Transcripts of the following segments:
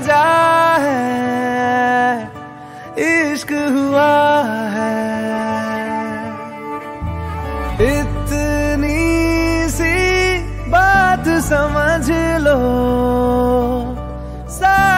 सजा है इश्क हुआ है। इतनी सी बात समझ लो सा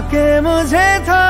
आके मुझे थाम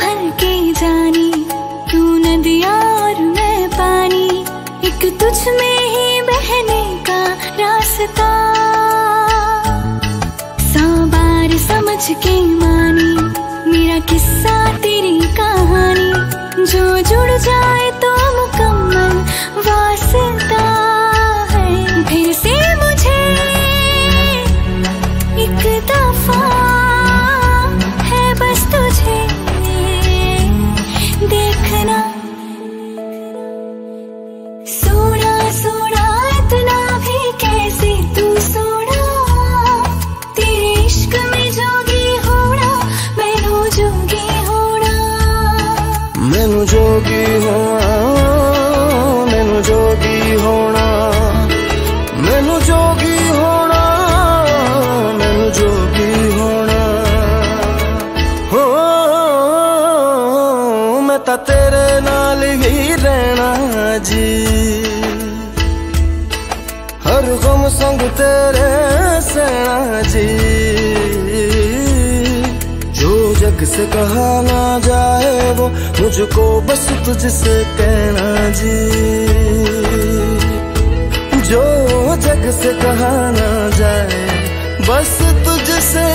संभल के जानी तू नदिया और मैं पानी? एक तुझ में ही बहने का रास्ता। सौ बार समझ के मानी, मेरा किस्सा तेरी कहानी, जो जुड़ जाए मैनू जोगी होना, मैनू जोगी होना। मैनू जोगी होना, मैनू जोगी होना। हो, मैं ता तेरे नाल ही रहना जी। हर गम संग तेरे सेना जी। जो जग से कहाना वो मुझको बस तुझसे कहना जी। जो जग से कहा ना जाए बस तुझसे